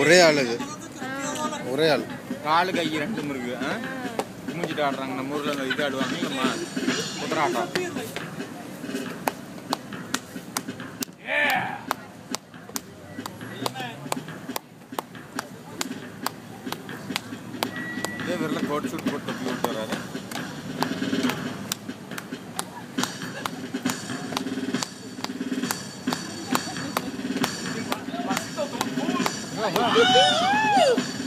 ஒரே ஆளுது ஒரே ஆள். காலு கை ரெண்டும் இருக்கு மூஞ்சிட்டு ஆடுறாங்க. நம்ம ஊரில் இது ஆடுவாங்க நம்ம குதிராட்டம். இதே விரல கோட் ஷூட் போட்டு விட்டு வராது 好。